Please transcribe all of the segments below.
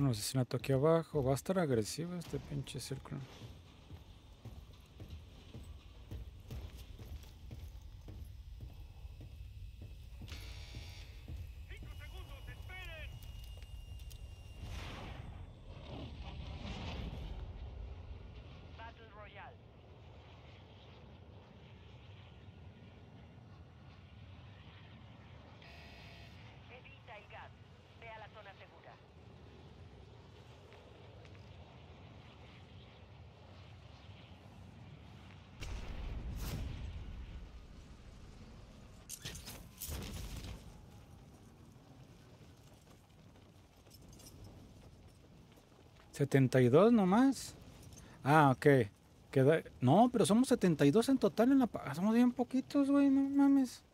Un asesinato aquí abajo. Va a estar agresivo este pinche círculo. Battle Royale. Evita el gas. Ve a la zona segura. ¿72 nomás? Ah, ok. Queda... No, pero somos 72 en total en la... pa- Somos bien poquitos, güey, no mames.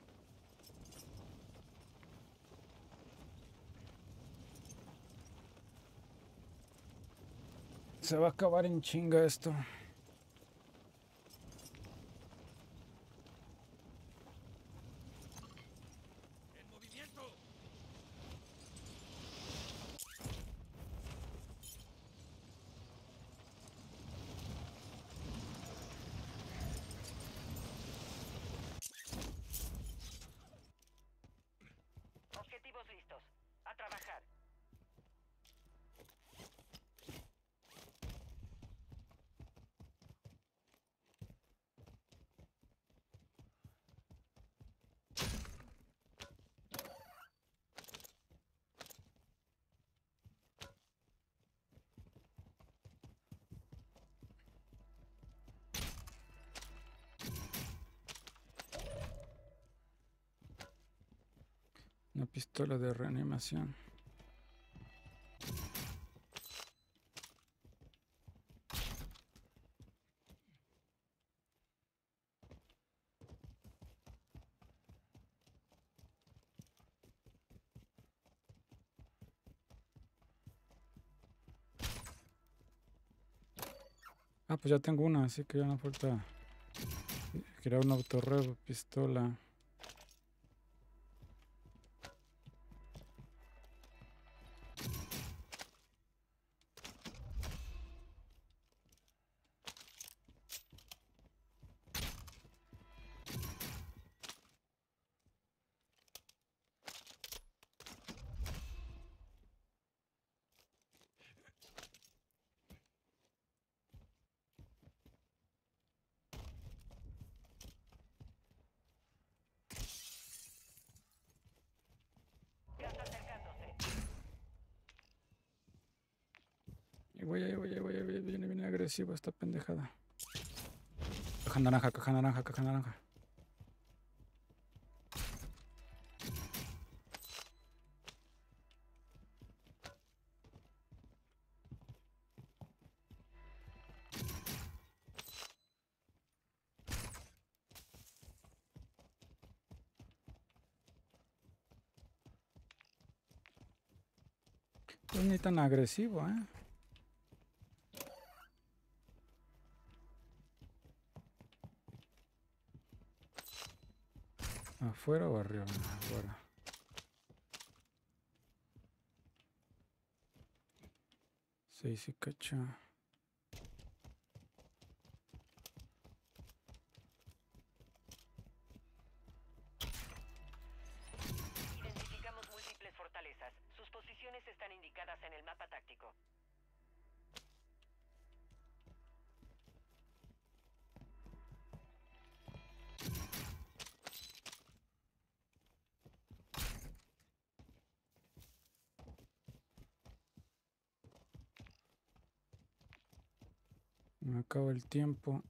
Se va a acabar en chinga esto. Objetivos listos. A trabajar. Una pistola de reanimación. Ah, pues ya tengo una, así que ya no falta crear un autorrev, pistola. Agresiva esta pendejada. Caja naranja, caja naranja, caja naranja. Pues ni tan agresivo, ¿eh? ¿Afuera o arriba? Afuera. Sí, sí, cacha. Me acaba el tiempo.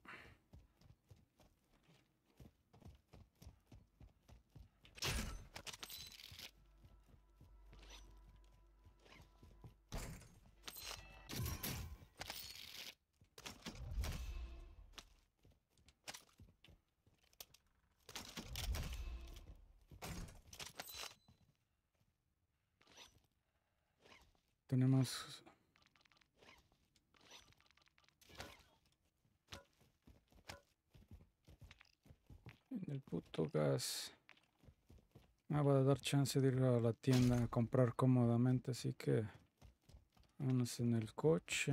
Tenemos en el puto gas. Me va a dar chance de ir a la tienda a comprar cómodamente, así que Vámonos en el coche.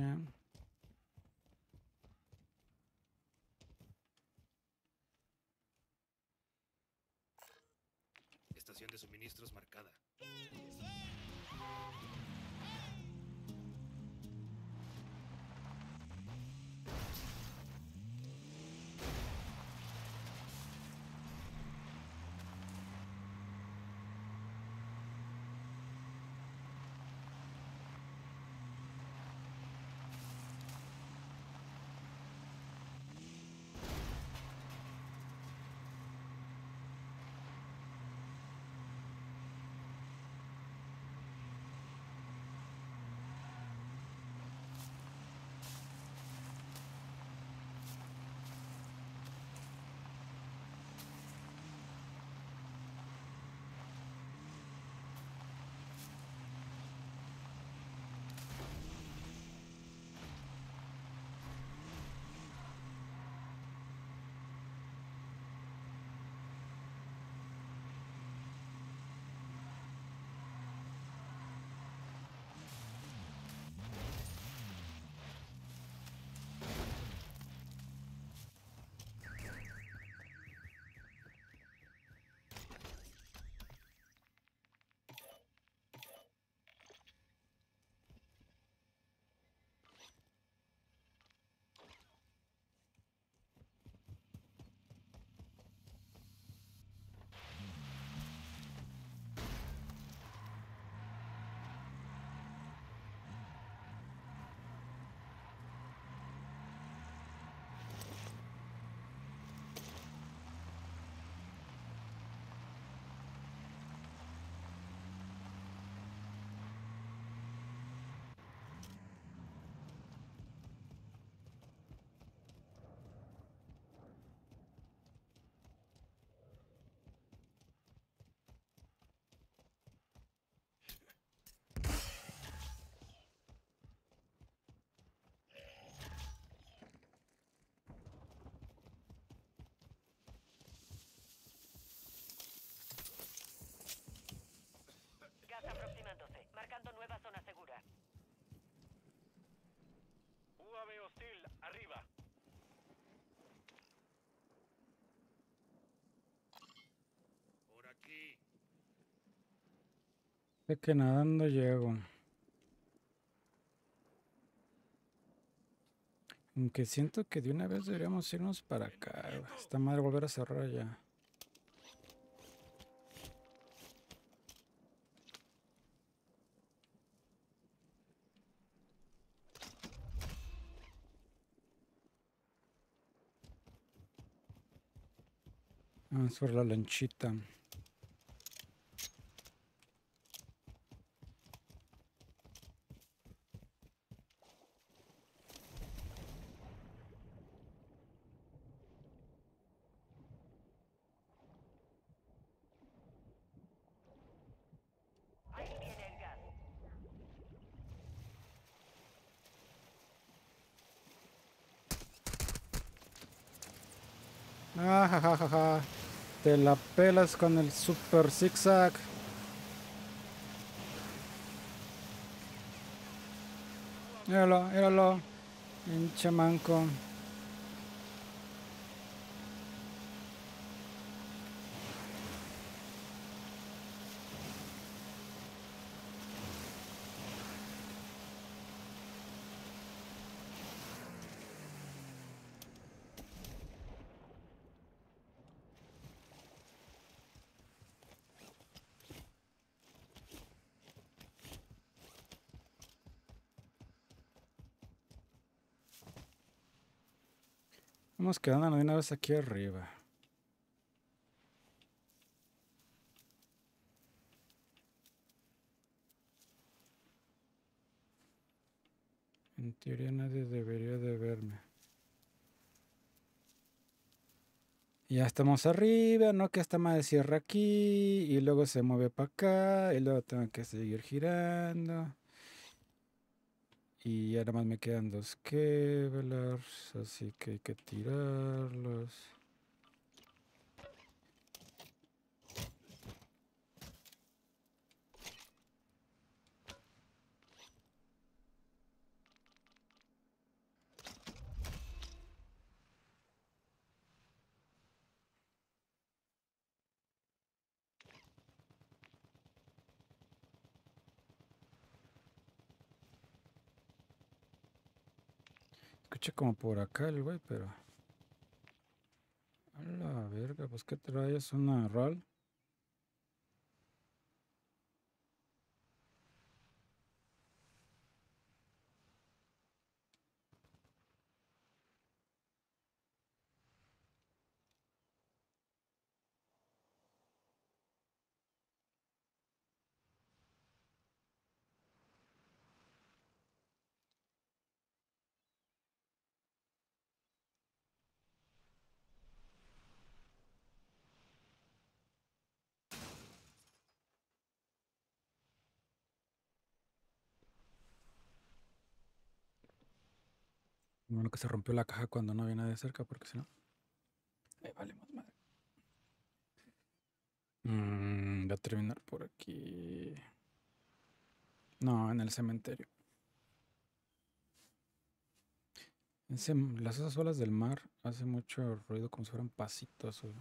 De que nadando llego. Aunque siento que de una vez deberíamos irnos para acá. Está madre volver a cerrar ya. Vamos por la lanchita. Ah, ja, ja, ja, ja. Te la pelas con el super zigzag. Míralo, míralo. Pinche manco. Vamos quedándonos de una vez aquí arriba. En teoría nadie debería de verme. Ya estamos arriba, ¿no? Que esta madre cierra aquí y luego se mueve para acá y luego tengo que seguir girando. Y ya nada más me quedan dos Kevlars, así que hay que tirarlos. Escuché como por acá el güey, pero. A la verga, pues ¿qué traes? ¿Una RAL? Bueno, que se rompió la caja cuando no había nadie cerca, porque si no. Ahí valemos madre. Mm, va a terminar por aquí. No, en el cementerio. Las esas olas del mar hacen mucho ruido como si fueran pasitos. o-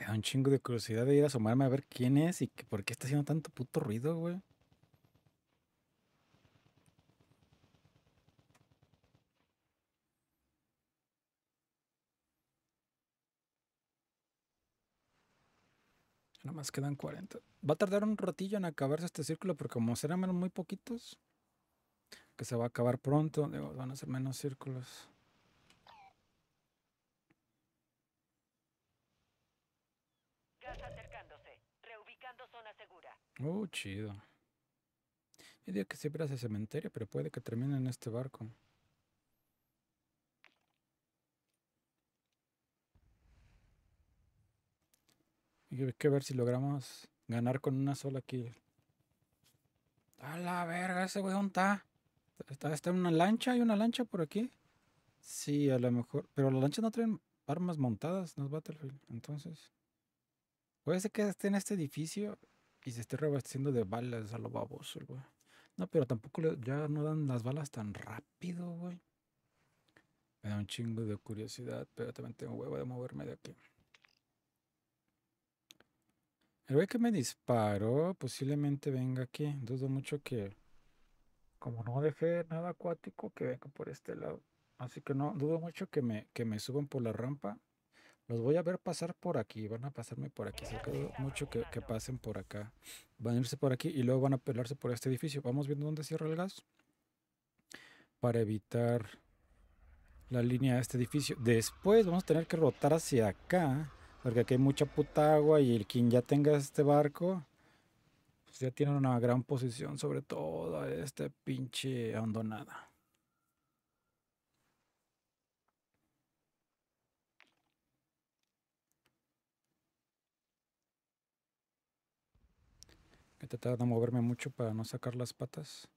Me da un chingo de curiosidad de ir a asomarme a ver quién es y que- por qué está haciendo tanto puto ruido, güey. Nada más quedan 40. Va a tardar un ratillo en acabarse este círculo porque como serán muy poquitos, que se va a acabar pronto, digo, van a ser menos círculos. Gas acercándose. Reubicando zona Oh, chido. Yo diría que siempre hace cementerio, pero puede que termine en este barco. Hay que ver si logramos ganar con una sola kill. A la verga, ese ¿dónde está? ¿Está, está en una lancha? ¿Hay una lancha por aquí? Sí, a lo mejor. Pero las lanchas no traen armas montadas, no es Battlefield. Entonces. Puede ser que esté en este edificio y se esté reabasteciendo de balas a lo baboso, güey. No, pero tampoco ya no dan las balas tan rápido, güey. Me da un chingo de curiosidad, pero también tengo huevo de moverme de aquí. El güey que me disparó posiblemente venga aquí. Dudo mucho que, como no dejé nada acuático, que venga por este lado. Así que no, dudo mucho que me, que me suban por la rampa. Los voy a ver pasar por aquí, van a pasarme por aquí. Así que dudo mucho que, que pasen por acá. Van a irse por aquí y luego van a pelarse por este edificio. Vamos viendo dónde cierra el gas. Para evitar la línea de este edificio. Después vamos a tener que rotar hacia acá. Porque aquí hay mucha puta agua y el quien ya tenga este barco, pues ya tiene una gran posición sobre toda esta pinche hondonada. Tratar de moverme mucho para no sacar las patas.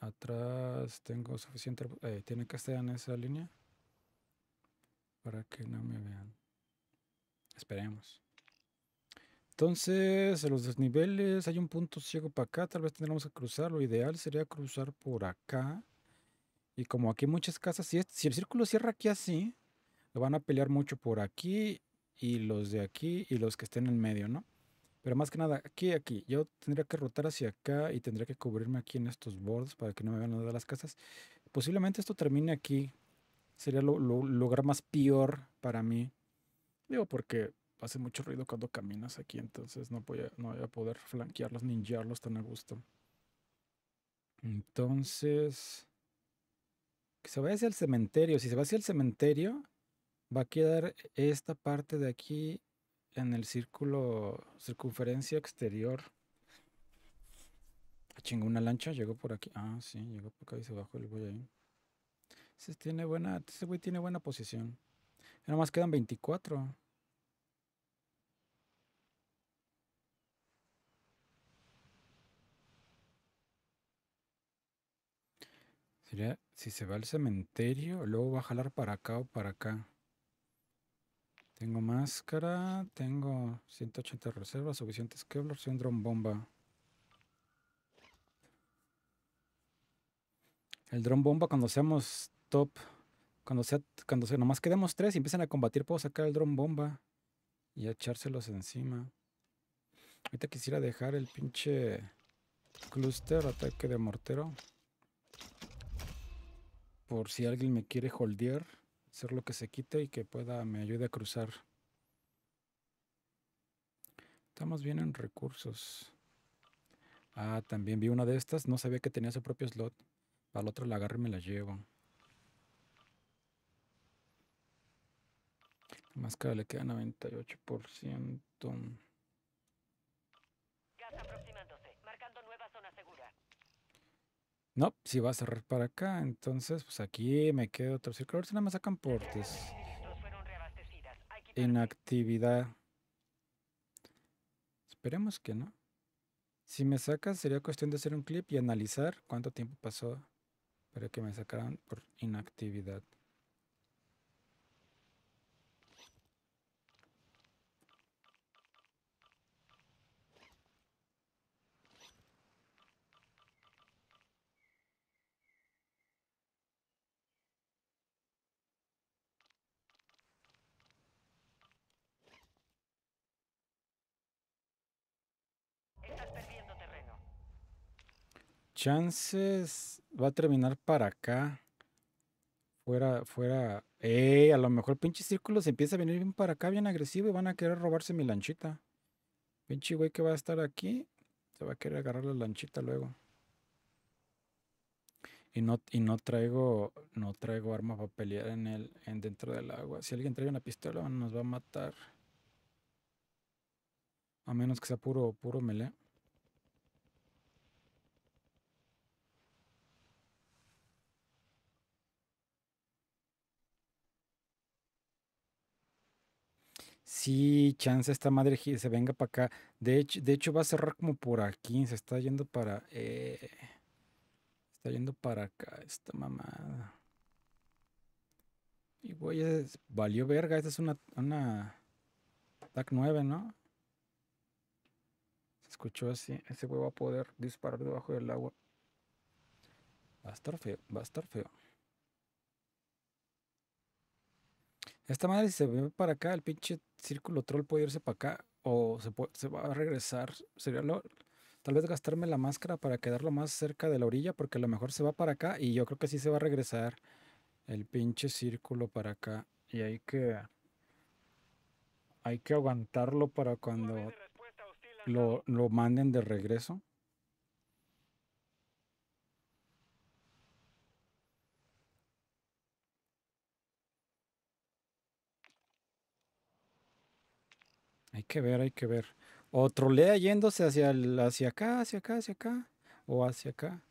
Atrás tengo suficiente. eh, tiene que estar en esa línea para que no me vean. Esperemos. Entonces, en los desniveles hay un punto ciego para acá. Tal vez tendremos que cruzar. Lo ideal sería cruzar por acá. Y como aquí muchas casas, si, es- si el círculo cierra aquí así, lo van a pelear mucho por aquí y los de aquí y los que estén en medio, ¿no? Pero más que nada, aquí aquí. Yo tendría que rotar hacia acá y tendría que cubrirme aquí en estos bordes para que no me vean nada de las casas. Posiblemente esto termine aquí. Sería lo, lo- lugar más peor para mí. Digo, porque hace mucho ruido cuando caminas aquí, entonces no voy a, poder flanquearlos, ninjearlos tan a gusto. Entonces, que se vaya hacia el cementerio. Si se va hacia el cementerio, va a quedar esta parte de aquí en el círculo, circunferencia exterior. Ah, Chingo, una lancha llegó por aquí. Ah, sí, llegó por acá y se bajó el güey ahí. Ese tiene buena, ese güey tiene buena posición. Nada más quedan 24. Sería, si se va al cementerio, luego va a jalar para acá o para acá. Tengo máscara, tengo 180 reservas, suficientes Kevlar, Syndrome bomba. El dron bomba cuando seamos top. Cuando sea, cuando se nomás quedemos tres y empiecen a combatir, puedo sacar el dron bomba. Y echárselos encima. Ahorita quisiera dejar el pinche cluster ataque de mortero. Por si alguien me quiere holdear, hacer lo que se quite y que pueda me ayude a cruzar. Estamos bien en recursos. Ah, también vi una de estas. No sabía que tenía su propio slot. Para la otra la agarro y me la llevo. La máscara le queda 98%. Gas aproximándose, marcando nueva zona segura. No, si va a cerrar para acá, entonces pues aquí me queda otro círculo. A si nada más sacan portes. Inactividad. Esperemos que no. Si me sacas, sería cuestión de hacer un clip y analizar cuánto tiempo pasó para que me sacaran por inactividad. Estás perdiendo terreno. Chances va a terminar para acá. Fuera, fuera. ¡Eh! A lo mejor pinche círculo se empieza a venir bien para acá, bien agresivo y van a querer robarse mi lanchita. Pinche güey que va a estar aquí, se va a querer agarrar la lanchita luego. Y no, y no traigo, no traigo arma para pelear en el, en dentro del agua. Si alguien trae una pistola, nos va a matar. A menos que sea puro, puro melee. Sí, chance esta madre se venga para acá. De hecho, de hecho va a cerrar como por aquí. Se está yendo para. eh, está yendo para acá esta mamada. Y güey, valió verga. Esta es una, una TAC 9, ¿no? Se escuchó así. Ese güey va a poder disparar debajo del agua. Va a estar feo, va a estar feo. Esta madre, si se ve para acá, el pinche círculo troll puede irse para acá o se, va a regresar. Sería lo, tal vez gastarme la máscara para quedarlo más cerca de la orilla, porque a lo mejor se va para acá y yo creo que sí se va a regresar el pinche círculo para acá. Y hay que, hay que aguantarlo para cuando lo, lo manden de regreso. Hay que ver, hay que ver. O trolea yéndose hacia, el- hacia acá, hacia acá, hacia acá. O hacia acá.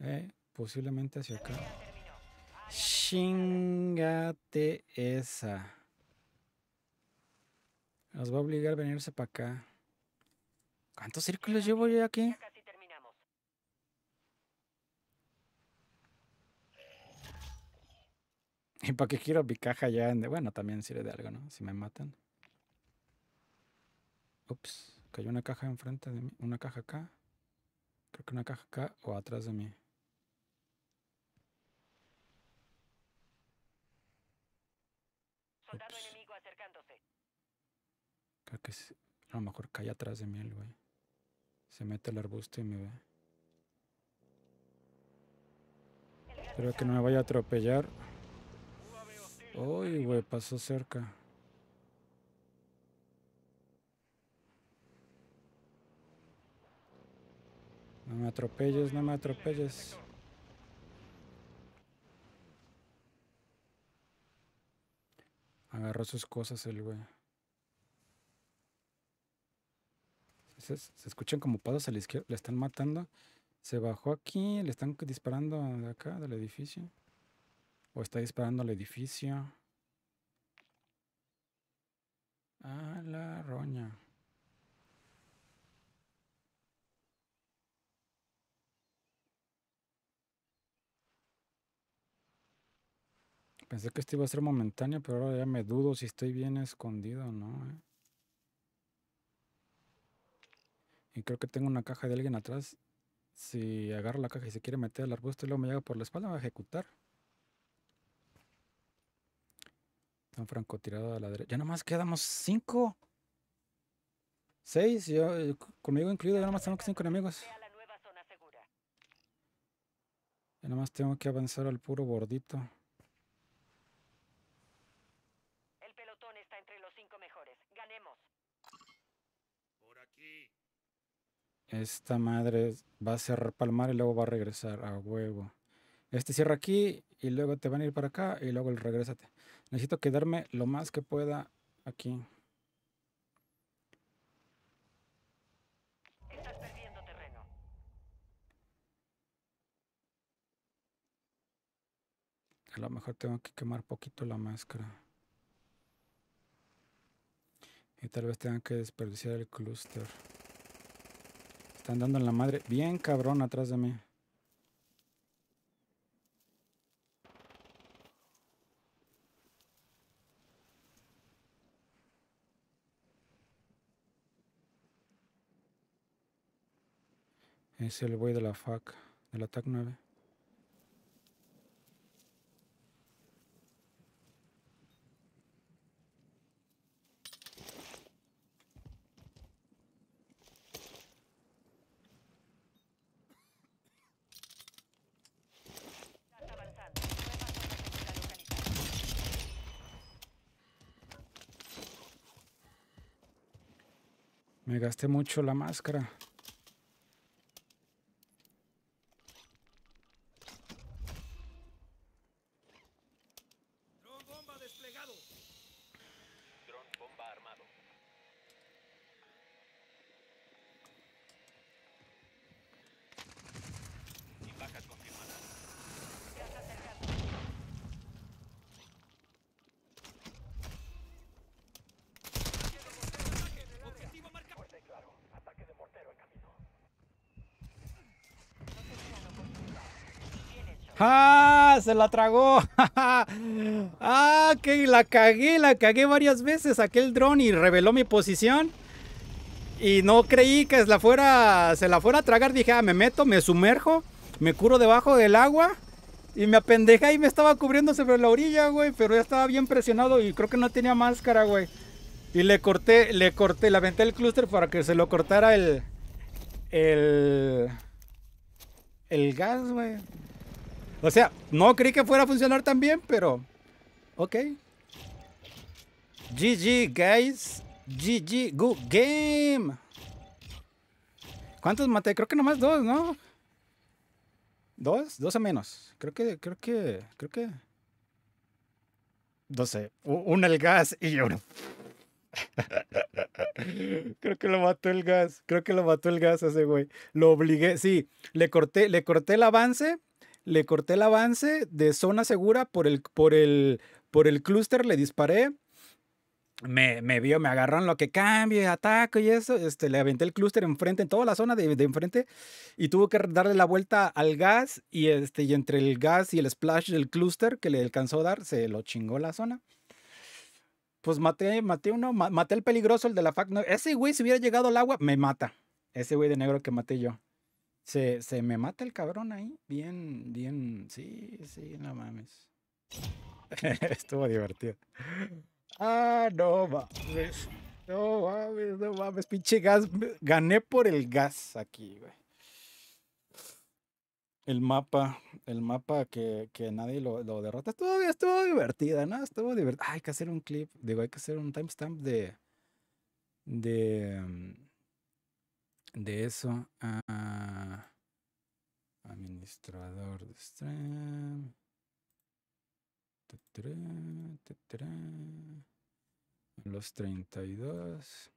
Eh, posiblemente hacia acá. Chingate esa. Nos va a obligar a venirse para acá. ¿Cuántos círculos llevo yo aquí? ¿Y para qué quiero mi caja ya? en- Bueno, también sirve de algo, ¿no? Si me matan. Ups, cayó una caja enfrente de mí. Una caja acá. Creo que una caja acá o atrás de mí. Soldado Ups. enemigo acercándose. Creo que sí. A lo mejor cae atrás de mí el güey. Se mete al arbusto y me ve. Espero que no me vaya a atropellar. Uy, güey, pasó cerca. No me atropelles, no me atropelles. Agarró sus cosas el güey. Se, se escuchan como pasos a la izquierda. Le están matando. Se bajó aquí. Le están disparando de acá, del edificio. O está disparando al edificio. A la roña. Pensé que esto iba a ser momentáneo, pero ahora ya me dudo si estoy bien escondido o no. ¿eh? Y creo que tengo una caja de alguien atrás. Si agarra la caja y se quiere meter al arbusto y luego me llega por la espalda, me va a ejecutar. Está un francotirador a la derecha. Ya nomás quedamos cinco. Seis, yo, eh, conmigo incluido, ya nomás tengo cinco enemigos. Ya nomás tengo que avanzar al puro bordito. El pelotón está entre los cinco mejores. Ganemos. Por aquí. Esta madre va a cerrar palmar y luego va a regresar a huevo. Este cierra aquí y luego te van a ir para acá y luego el regrésate. Necesito quedarme lo más que pueda aquí. Estás perdiendo terreno. A lo mejor tengo que quemar poquito la máscara. Y tal vez tenga que desperdiciar el clúster. Están dando en la madre bien cabrón atrás de mí. Es el güey de la FAC, del ATAC 9. Me gasté mucho la máscara. Dron bomba desplegado. Dron bomba armado. Y bajas confirmadas. Se has acercado. Objetivo marcado. Bien hecho. ¡Ah! ¡Se la tragó! ¡Ah! Que la cagué, la cagué varias veces. Saqué el dron y reveló mi posición. Y no creí que la fuera, se la fuera a tragar. Dije, ah, me meto, me sumerjo, me curo debajo del agua. Y me apendejé y me estaba cubriendo sobre la orilla, güey. Pero ya estaba bien presionado y creo que no tenía máscara, güey. Y le corté, le corté, le aventé el clúster para que se lo cortara el. El. El gas, güey. O sea, no creí que fuera a funcionar tan bien, pero. Ok. GG, guys. GG, good game. ¿Cuántos maté? Creo que nomás dos, ¿no? ¿Dos? Dos o menos. Creo que, creo que, creo que. No sé. u- Uno el gas y uno. Creo que lo mató el gas. Creo que lo mató el gas a ese güey. Lo obligué. Sí, le corté, le corté el avance. Le corté el avance de zona segura por el, por el, por el clúster. Le disparé. Me, me vio, me agarraron lo que cambie, ataco y eso. Este, le aventé el clúster enfrente, en toda la zona de, de enfrente. Y tuvo que darle la vuelta al gas. Y, este, y entre el gas y el splash del clúster que le alcanzó a dar, se lo chingó la zona. Pues maté, maté uno, ma- maté el peligroso, el de la FAC. 9. Ese güey, si hubiera llegado al agua, me mata. Ese güey de negro que maté yo. Se, se me mata el cabrón ahí. Bien, bien. Sí, sí, no mames. Estuvo divertido. Ah, no mames. No mames, no mames. Pinche gas. Gané por el gas aquí, güey. El mapa, el mapa que, que nadie lo, lo derrota. Estuvo, estuvo divertida, ¿no? Estuvo divertida. hay que hacer un clip. Digo, hay que hacer un timestamp de. De. De eso. Administrador de stream. Los 32.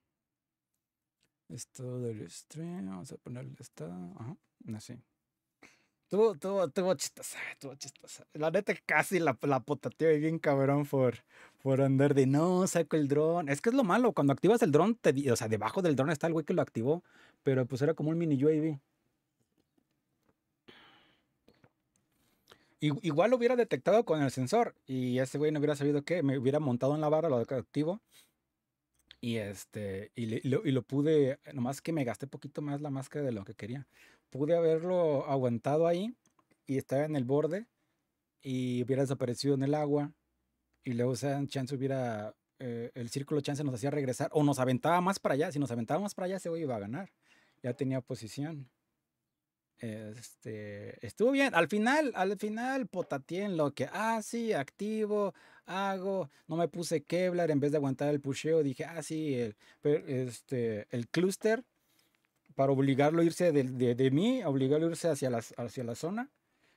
Estado del stream. Vamos a ponerle estado. Ajá. Así. Tuvo, tuvo, tuvo chistosa, tuvo chistosa. La neta casi la, la potateo ahí bien cabrón por, por andar de no, saco el dron. Es que es lo malo, cuando activas el dron, o sea, debajo del dron está el güey que lo activó, pero pues era como un mini UAV. Igual lo hubiera detectado con el sensor y ese güey no hubiera sabido qué, me hubiera montado en la barra, lo activo. Y este, y, le- lo, y lo pude, nomás que me gasté poquito más la máscara de lo que quería. Pude haberlo aguantado ahí y estaba en el borde y hubiera desaparecido en el agua y luego o sea, chance eh, el círculo chance nos hacía regresar o nos aventaba más para allá. Si nos aventaba más para allá, güey iba a ganar. Ya tenía posición. Este, estuvo bien. Al final, al final, potateé en lo que, ah, sí, activo, hago. No me puse Kevlar en vez de aguantar el pusheo. Dije, ah, sí, el, este, el cluster para obligarlo a irse de, de, de mí, obligarlo a irse hacia, las, hacia la zona.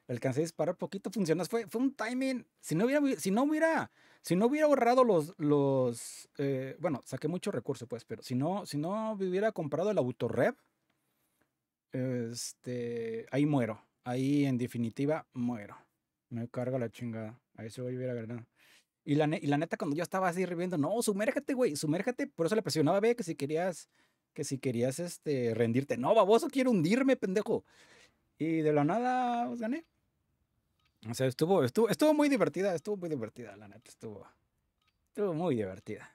Alcancé a disparar poquito, funcionó. Fue, fue un timing. Si no hubiera, si no hubiera, si no hubiera ahorrado los, los eh, bueno, saqué mucho recurso, pues, pero si no, si no hubiera comprado el autorrev, este, ahí muero. Ahí en definitiva muero. Me carga la chingada. A eso hubiera ganado. Y la, y la neta, cuando yo estaba así reviendo, no, sumérgete, güey, sumérgete. Por eso le presionaba, ve, que si querías, que si querías, este, rendirte. No, baboso, quiero hundirme, pendejo. Y de la nada, pues, gané. O sea, estuvo, estuvo, estuvo muy divertida, estuvo muy divertida, la neta, estuvo, estuvo muy divertida.